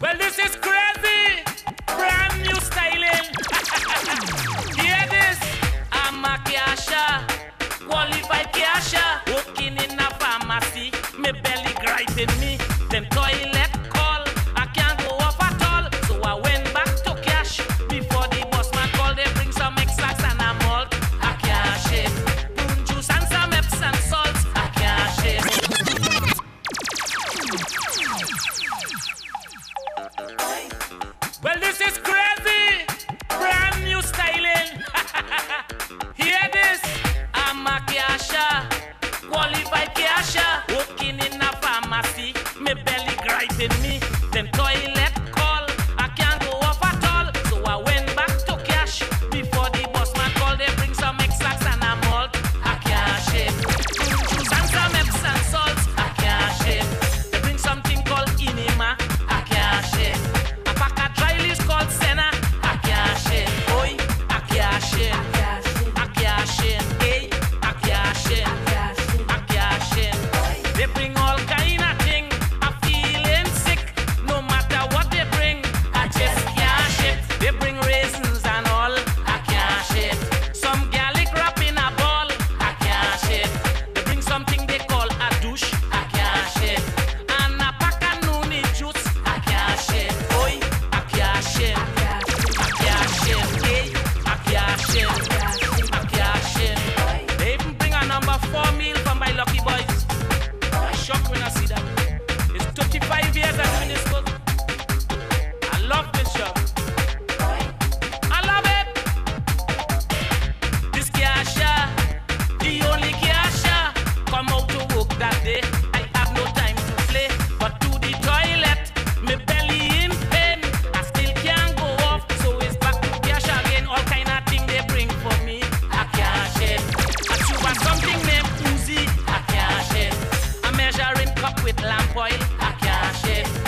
Well, this is crazy. Brand new styling. Hear this. I'm a cashier, qualified cashier, working in a pharmacy. My belly grinding me, then toilet. in me. Them toil. lucky boys. I shocked when I see that. It's 25 years I'm doing this work. I love this show. I love it. This Kiasha, the only Kiasha, come out to work that day. with lamp oil, I can't shave.